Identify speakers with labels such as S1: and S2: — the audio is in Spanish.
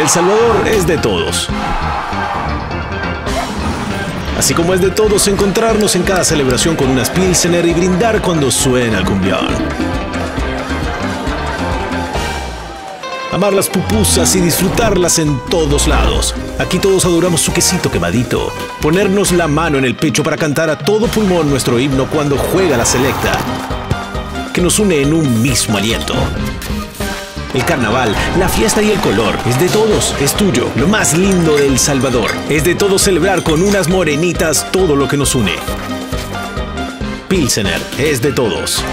S1: El Salvador es de todos. Así como es de todos encontrarnos en cada celebración con unas Pilsener y brindar cuando suena el cumbión. Amar las pupusas y disfrutarlas en todos lados. Aquí todos adoramos su quesito quemadito. Ponernos la mano en el pecho para cantar a todo pulmón nuestro himno cuando juega la selecta. Que nos une en un mismo aliento. El carnaval, la fiesta y el color es de todos, es tuyo, lo más lindo de El Salvador. Es de todos celebrar con unas morenitas todo lo que nos une. Pilsener es de todos.